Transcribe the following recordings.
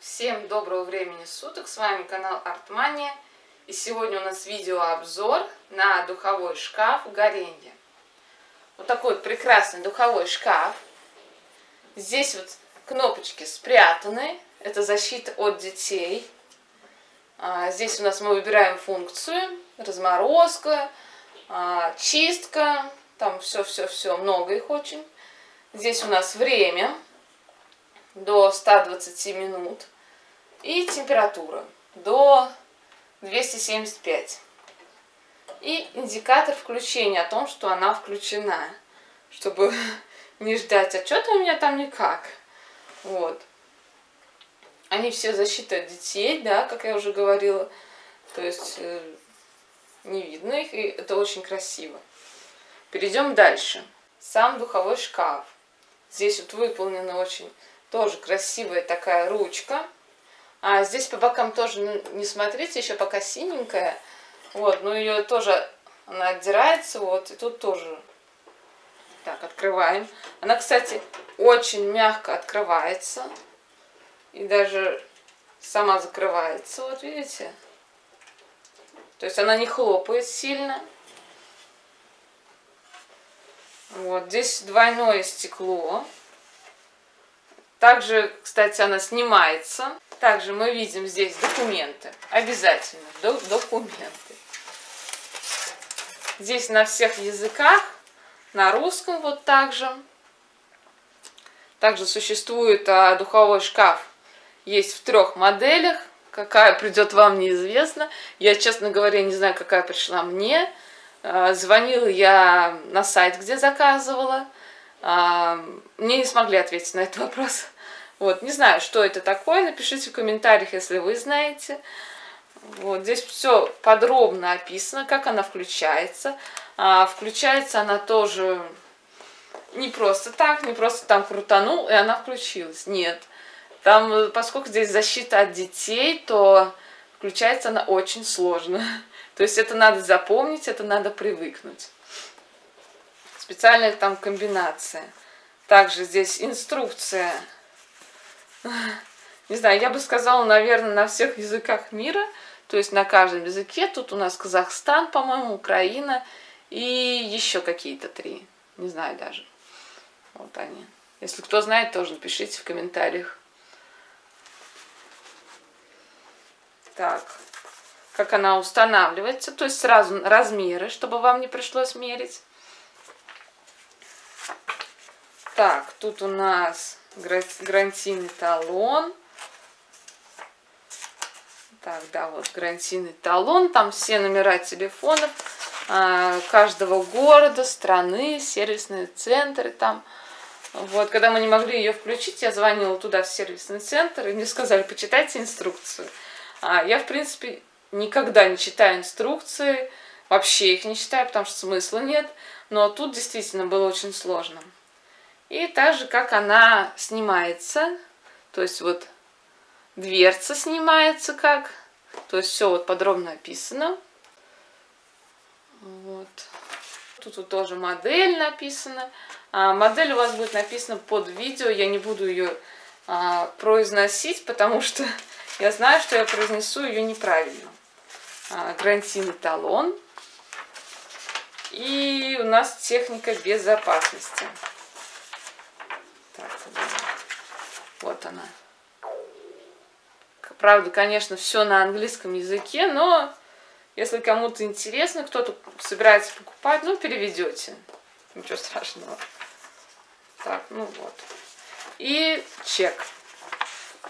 Всем доброго времени суток, с вами канал Артмания. И сегодня у нас видеообзор на духовой шкаф Горенье. Вот такой прекрасный духовой шкаф. Здесь вот кнопочки спрятаны, это защита от детей. А, здесь у нас мы выбираем функцию, разморозка, а, чистка, там все-все-все, много их очень. Здесь у нас время до 120 минут и температура до 275. И индикатор включения о том, что она включена, чтобы не ждать, а что-то у меня там никак. Вот. Они все защита детей, да, как я уже говорила. То есть э, не видно их, и это очень красиво. Перейдем дальше. Сам духовой шкаф. Здесь вот выполнена очень тоже красивая такая ручка. А здесь по бокам тоже, не смотрите, еще пока синенькая. Вот, но ее тоже, она отдирается, вот, и тут тоже. Так, открываем. Она, кстати, очень мягко открывается. И даже сама закрывается, вот видите. То есть она не хлопает сильно. Вот, здесь двойное стекло. Также, кстати, она снимается. Также мы видим здесь документы. Обязательно документы. Здесь на всех языках. На русском вот также. Также существует а, духовой шкаф. Есть в трех моделях. Какая придет вам, неизвестно. Я, честно говоря, не знаю, какая пришла мне. А, звонила я на сайт, где заказывала. А, мне не смогли ответить на этот вопрос. Вот, не знаю, что это такое, напишите в комментариях, если вы знаете. Вот, здесь все подробно описано, как она включается. А, включается она тоже не просто так, не просто там крутанул, и она включилась. Нет. Там, поскольку здесь защита от детей, то включается она очень сложно. То есть это надо запомнить, это надо привыкнуть специальная там комбинация. Также здесь инструкция. Не знаю, я бы сказала, наверное, на всех языках мира. То есть на каждом языке. Тут у нас Казахстан, по-моему, Украина и еще какие-то три. Не знаю даже. Вот они. Если кто знает, тоже напишите в комментариях. Так, как она устанавливается. То есть сразу размеры, чтобы вам не пришлось мерить. Так, тут у нас гарантийный талон. Так, да, вот гарантийный талон. Там все номера телефонов а, каждого города, страны, сервисные центры там. Вот, когда мы не могли ее включить, я звонила туда в сервисный центр, и мне сказали, почитайте инструкцию. А я, в принципе, никогда не читаю инструкции, вообще их не читаю, потому что смысла нет. Но тут действительно было очень сложно. И также, как она снимается, то есть вот дверца снимается как, то есть все вот подробно описано. Вот. Тут вот тоже модель написана. А, модель у вас будет написана под видео, я не буду ее а, произносить, потому что я знаю, что я произнесу ее неправильно. А, гарантийный талон. И у нас техника безопасности. Вот она. Правда, конечно, все на английском языке, но если кому-то интересно, кто-то собирается покупать, ну, переведете. Ничего страшного. Так, ну вот. И чек.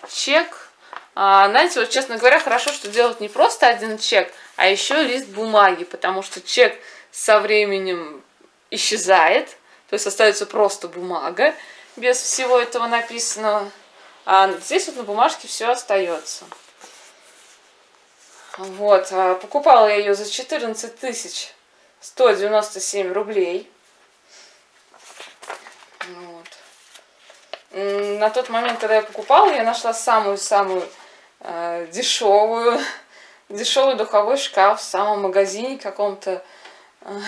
Чек. А, знаете, вот, честно говоря, хорошо, что делать не просто один чек, а еще лист бумаги, потому что чек со временем исчезает, то есть остается просто бумага без всего этого написанного. А здесь вот на бумажке все остается. Вот, а покупала я ее за 14 тысяч 197 рублей. Вот. На тот момент, когда я покупала, я нашла самую-самую э, дешевую, дешевый духовой шкаф в самом магазине каком-то, э,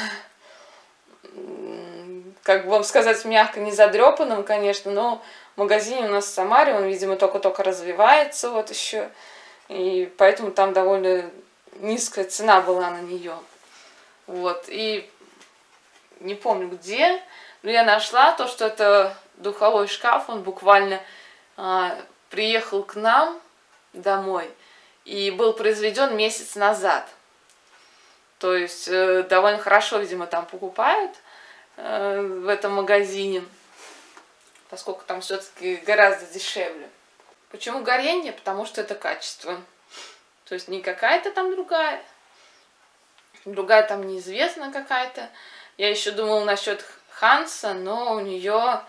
как бы вам сказать, мягко не задрепанном, конечно, но магазине у нас в Самаре, он, видимо, только-только развивается вот еще. И поэтому там довольно низкая цена была на нее. Вот, и не помню где, но я нашла то, что это духовой шкаф, он буквально а, приехал к нам домой и был произведен месяц назад. То есть э, довольно хорошо, видимо, там покупают э, в этом магазине, поскольку там все-таки гораздо дешевле. Почему горение? Потому что это качество. То есть не какая-то там другая, другая там неизвестна какая-то. Я еще думала насчет Ханса, но у нее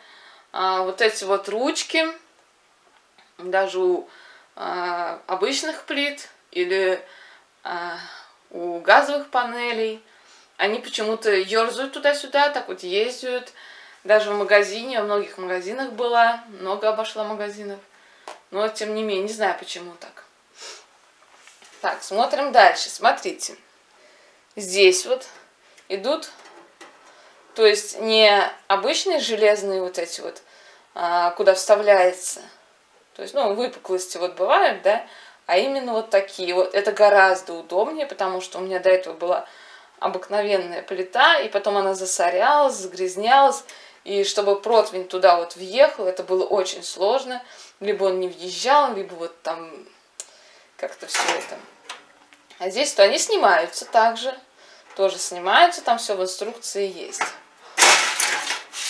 а, вот эти вот ручки, даже у а, обычных плит или а, у газовых панелей, они почему-то ерзают туда-сюда, так вот ездят. Даже в магазине, во многих магазинах была, много обошла магазинов. Но тем не менее, не знаю почему так. Так, смотрим дальше. Смотрите. Здесь вот идут, то есть не обычные железные вот эти вот, а, куда вставляется, то есть, ну, выпуклости вот бывают, да, а именно вот такие. Вот это гораздо удобнее, потому что у меня до этого была обыкновенная плита, и потом она засорялась, загрязнялась, и чтобы противень туда вот въехал, это было очень сложно. Либо он не въезжал, либо вот там как-то все это. А здесь то они снимаются также. Тоже снимаются, там все в инструкции есть.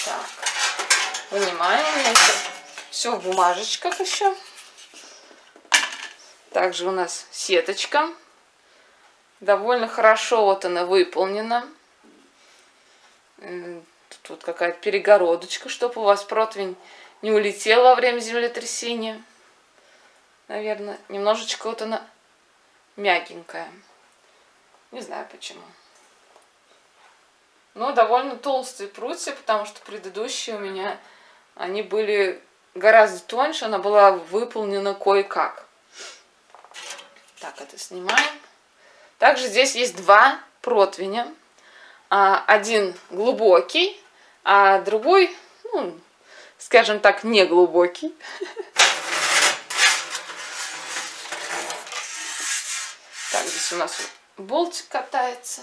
Так, вынимаем. Все в бумажечках еще. Также у нас сеточка. Довольно хорошо вот она выполнена. Тут какая-то перегородочка, чтобы у вас противень не улетел во время землетрясения. Наверное, немножечко вот она мягенькая. Не знаю почему. Но довольно толстые прутья, потому что предыдущие у меня, они были гораздо тоньше, она была выполнена кое-как. Так, это снимаем. Также здесь есть два противня. А, один глубокий, а другой, ну, скажем так, не глубокий. Так, здесь у нас болтик катается.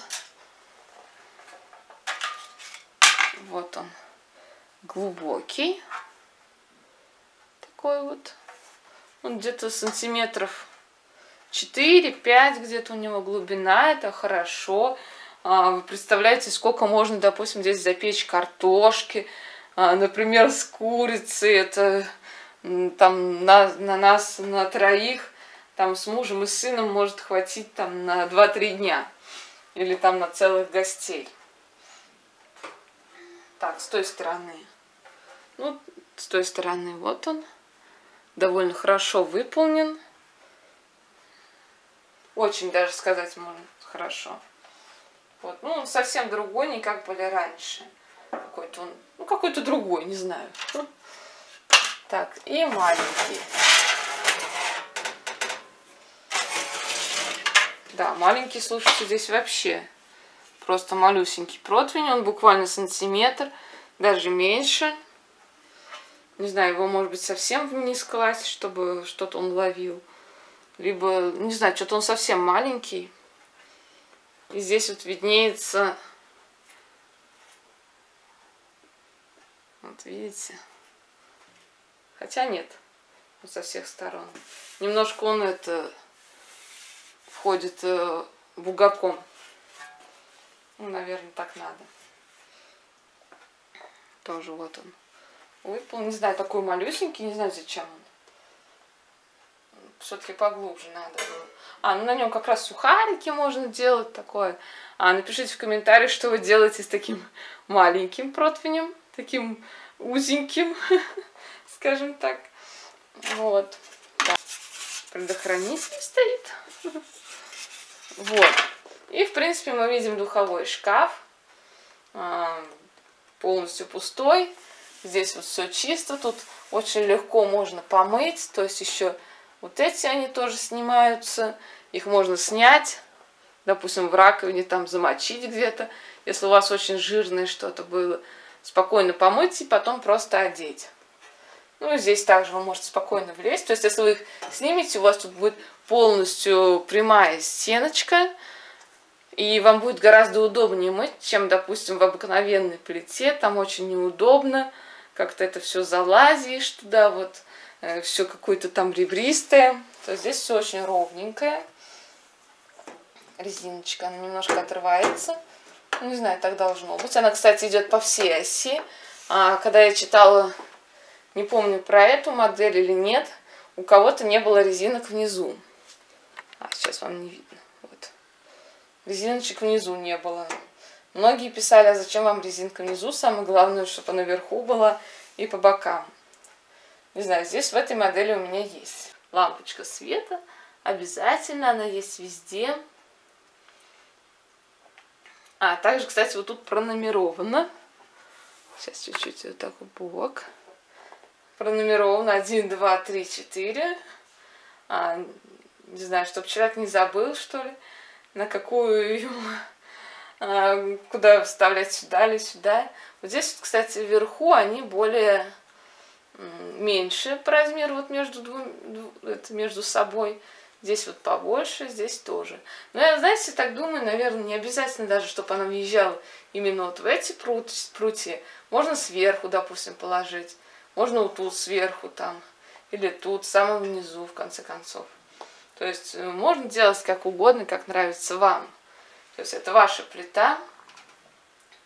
Вот он, глубокий. Такой вот. Он где-то сантиметров 4-5 где-то у него глубина, это хорошо. А, вы представляете, сколько можно, допустим, здесь запечь картошки, а, например, с курицей, это там на, на нас, на троих, там с мужем и сыном может хватить там на 2-3 дня. Или там на целых гостей. Так, с той стороны. Ну, с той стороны вот он. Довольно хорошо выполнен. Очень даже сказать можно хорошо. Вот. Ну, он совсем другой, не как были раньше. Какой-то он, ну, какой-то другой, не знаю. Так, и маленький. Да, маленький, слушайте, здесь вообще просто малюсенький противень. Он буквально сантиметр, даже меньше. Не знаю, его, может быть, совсем вниз класть, чтобы что-то он ловил. Либо, не знаю, что-то он совсем маленький. И здесь вот виднеется... Вот видите? Хотя нет, вот со всех сторон. Немножко он это входит э, бугаком. Ну, наверное, так надо. Тоже вот он выпал. Не знаю, такой малюсенький, не знаю, зачем он все-таки поглубже надо было. А, ну на нем как раз сухарики можно делать такое. А, напишите в комментариях, что вы делаете с таким маленьким противнем, таким узеньким, скажем так. Вот. Да. Предохранитель стоит. Вот. И, в принципе, мы видим духовой шкаф. А, полностью пустой. Здесь вот все чисто. Тут очень легко можно помыть. То есть еще вот эти они тоже снимаются. Их можно снять, допустим, в раковине там замочить где-то. Если у вас очень жирное что-то было, спокойно помыть и потом просто одеть. Ну, здесь также вы можете спокойно влезть. То есть, если вы их снимете, у вас тут будет полностью прямая стеночка. И вам будет гораздо удобнее мыть, чем, допустим, в обыкновенной плите. Там очень неудобно. Как-то это все залазишь туда, вот все какое-то там ребристое. То здесь все очень ровненькое. Резиночка, она немножко отрывается. Не знаю, так должно быть. Она, кстати, идет по всей оси. А, когда я читала не помню, про эту модель или нет. У кого-то не было резинок внизу. А, сейчас вам не видно. Вот. Резиночек внизу не было. Многие писали, а зачем вам резинка внизу? Самое главное, чтобы она наверху была и по бокам. Не знаю, здесь в этой модели у меня есть. Лампочка света. Обязательно, она есть везде. А, также, кстати, вот тут пронумеровано. Сейчас чуть-чуть вот так в бок пронумеровано 1, 2, 3, 4. А, не знаю, чтобы человек не забыл, что ли, на какую а, куда вставлять сюда или сюда. Вот здесь, кстати, вверху они более меньше по размеру вот между, двум, это между собой. Здесь вот побольше, здесь тоже. Но я, знаете, так думаю, наверное, не обязательно даже, чтобы она въезжала именно вот в эти прутья. Можно сверху, допустим, положить. Можно вот тут сверху там, или тут, самом низу, в конце концов. То есть э, можно делать как угодно, как нравится вам. То есть это ваша плита.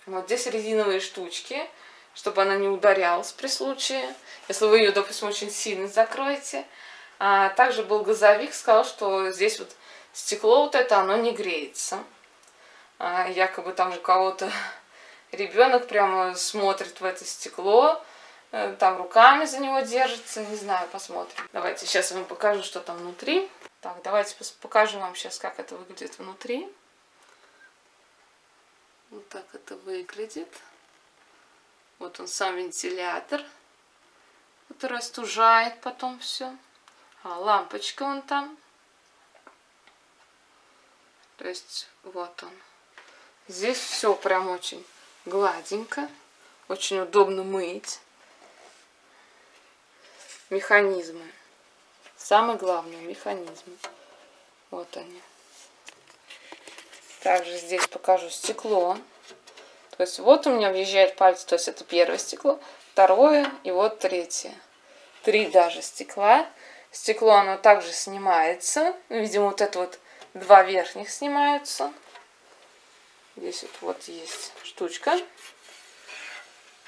Вот здесь резиновые штучки, чтобы она не ударялась при случае. Если вы ее, допустим, очень сильно закроете. А также был газовик, сказал, что здесь вот стекло вот это, оно не греется. А, якобы там у кого-то ребенок прямо смотрит в это стекло, Э, там руками за него держится, не знаю, посмотрим. Давайте сейчас я вам покажу, что там внутри. Так, давайте покажу вам сейчас, как это выглядит внутри. Вот так это выглядит. Вот он сам вентилятор, который остужает потом все. А лампочка вон там. То есть вот он. Здесь все прям очень гладенько. Очень удобно мыть механизмы. Самое главное механизмы. Вот они. Также здесь покажу стекло. То есть вот у меня въезжает пальцы, то есть это первое стекло, второе и вот третье. Три даже стекла. Стекло оно также снимается. Ну, видимо, вот это вот два верхних снимаются. Здесь вот, вот есть штучка,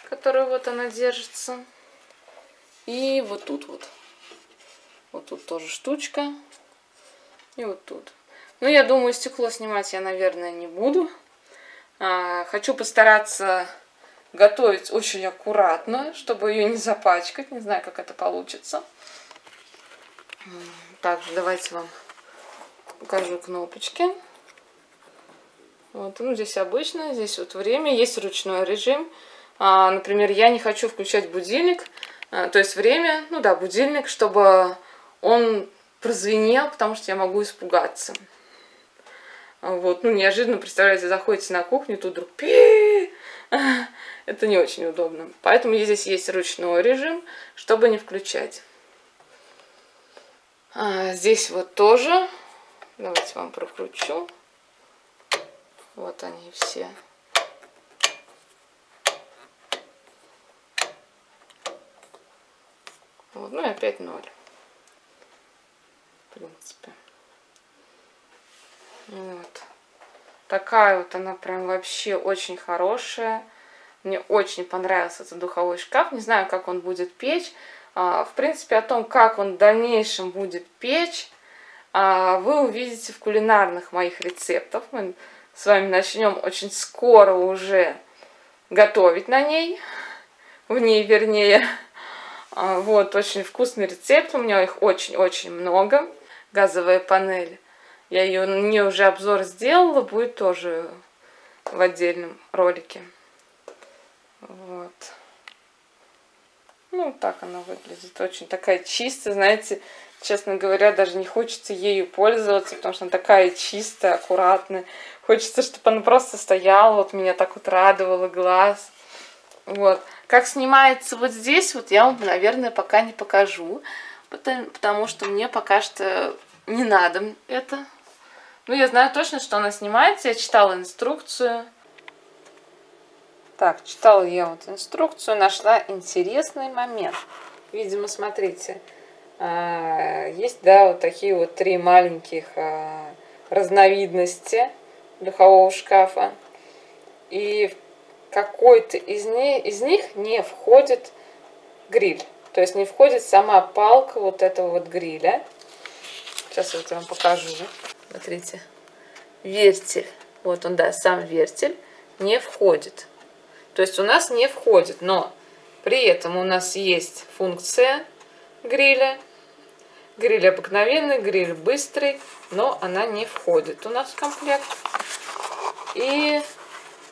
которая вот она держится. И вот тут вот. Вот тут тоже штучка. И вот тут. Ну, я думаю, стекло снимать я, наверное, не буду. А, хочу постараться готовить очень аккуратно, чтобы ее не запачкать. Не знаю, как это получится. Также давайте вам покажу кнопочки. Вот, ну, здесь обычно, здесь вот время, есть ручной режим. А, например, я не хочу включать будильник, а, то есть время, ну да, будильник, чтобы он прозвенел, потому что я могу испугаться. Вот, ну неожиданно, представляете, заходите на кухню, тут вдруг пи Это не очень удобно. Поэтому здесь есть ручной режим, чтобы не включать. А, здесь вот тоже. Давайте вам прокручу. Вот они все. Вот, ну и опять ноль. В принципе. Вот. Такая вот она прям вообще очень хорошая. Мне очень понравился этот духовой шкаф. Не знаю, как он будет печь. А, в принципе, о том, как он в дальнейшем будет печь, а, вы увидите в кулинарных моих рецептах. Мы с вами начнем очень скоро уже готовить на ней. В ней, вернее. А, вот, очень вкусный рецепт, у меня их очень-очень много. Газовая панель. Я ее, не уже обзор сделала, будет тоже в отдельном ролике. Вот. Ну, так она выглядит. Очень такая чистая, знаете, честно говоря, даже не хочется ею пользоваться, потому что она такая чистая, аккуратная. Хочется, чтобы она просто стояла, вот меня так вот радовала глаз. Вот. Как снимается вот здесь, вот я вам, наверное, пока не покажу, потому, что мне пока что не надо это. Ну, я знаю точно, что она снимается, я читала инструкцию. Так, читала я вот инструкцию, нашла интересный момент. Видимо, смотрите, а, есть, да, вот такие вот три маленьких а, разновидности духового шкафа. И какой-то из, не, из них не входит гриль. То есть не входит сама палка вот этого вот гриля. Сейчас я вот вам покажу. Смотрите. Вертель. Вот он, да, сам вертель не входит. То есть у нас не входит, но при этом у нас есть функция гриля. Гриль обыкновенный, гриль быстрый, но она не входит у нас в комплект. И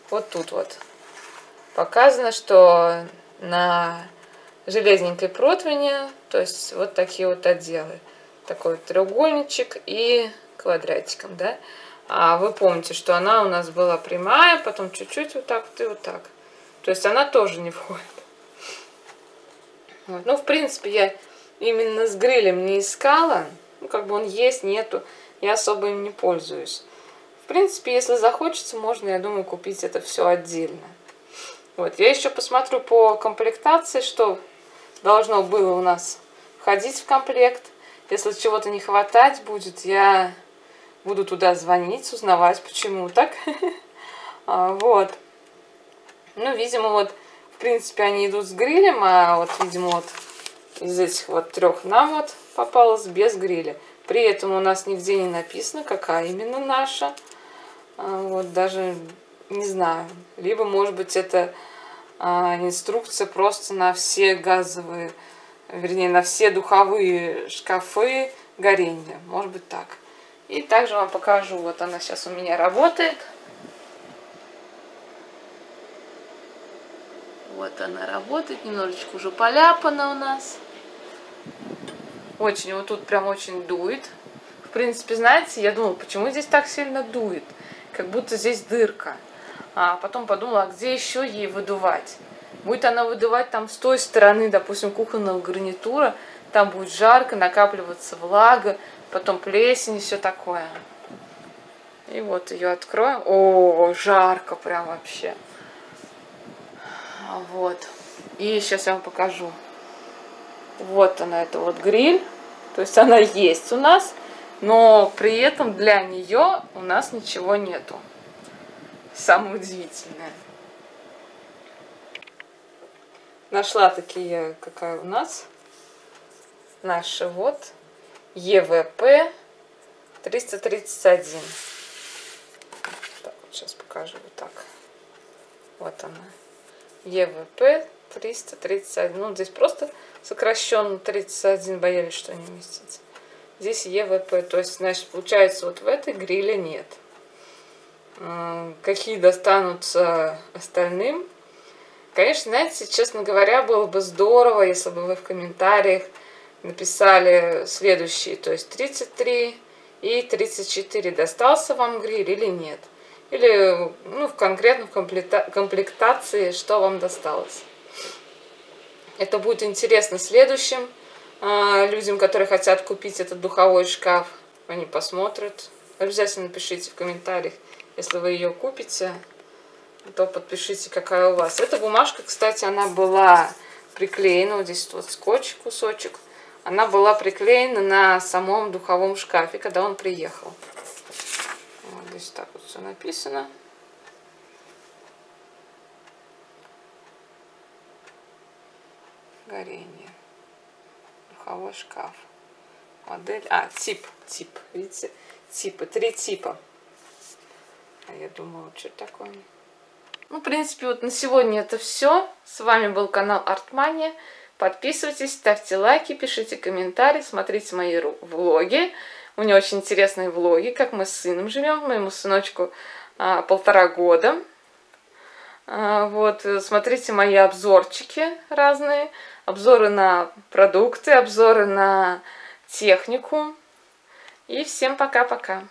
вот тут вот показано, что на железненькой противне, то есть вот такие вот отделы. Такой треугольничек и квадратиком, да. А вы помните, что она у нас была прямая, потом чуть-чуть вот так вот и вот так. То есть она тоже не входит. Вот. Ну, в принципе, я именно с грилем не искала. Ну, как бы он есть, нету. Я особо им не пользуюсь. В принципе, если захочется, можно, я думаю, купить это все отдельно. Вот. Я еще посмотрю по комплектации, что должно было у нас входить в комплект. Если чего-то не хватать будет, я буду туда звонить, узнавать, почему так. А, вот. Ну, видимо, вот, в принципе, они идут с грилем, а вот, видимо, вот из этих вот трех нам вот попалось без гриля. При этом у нас нигде не написано, какая именно наша. А, вот, даже не знаю. Либо, может быть, это а, инструкция просто на все газовые, вернее, на все духовые шкафы горения. Может быть, так. И также вам покажу, вот она сейчас у меня работает. Вот она работает, немножечко уже поляпана у нас. Очень, вот тут прям очень дует. В принципе, знаете, я думала, почему здесь так сильно дует? Как будто здесь дырка. А потом подумала, а где еще ей выдувать? Будет она выдувать там с той стороны, допустим, кухонного гарнитура, там будет жарко, накапливаться влага, потом плесень и все такое. И вот ее откроем. О, жарко прям вообще. Вот. И сейчас я вам покажу. Вот она, это вот гриль. То есть она есть у нас, но при этом для нее у нас ничего нету. Самое удивительное. Нашла такие, какая у нас. Наша вот. ЕВП 331. Так, вот сейчас покажу вот так. Вот она. ЕВП 331. Ну, здесь просто сокращенно 31, боялись, что не вместится. Здесь ЕВП, то есть, значит, получается, вот в этой гриле нет. Какие достанутся остальным? Конечно, знаете, честно говоря, было бы здорово, если бы вы в комментариях написали следующие, то есть 33 и 34, достался вам гриль или нет. Или ну, в конкретно в комплектации, что вам досталось. Это будет интересно следующим э, людям, которые хотят купить этот духовой шкаф. Они посмотрят. Обязательно пишите в комментариях, если вы ее купите, то подпишите, какая у вас. Эта бумажка, кстати, она была приклеена, вот здесь вот скотч, кусочек. Она была приклеена на самом духовом шкафе, когда он приехал. Вот здесь так вот все написано. горение. Духовой шкаф. Модель. А, тип. Тип. Видите? Типы. Три типа. А я думала, что такое. Ну, в принципе, вот на сегодня это все. С вами был канал Артмания. Подписывайтесь, ставьте лайки, пишите комментарии, смотрите мои влоги. У меня очень интересные влоги, как мы с сыном живем. Моему сыночку а, полтора года. А, вот, смотрите мои обзорчики разные обзоры на продукты, обзоры на технику. И всем пока-пока.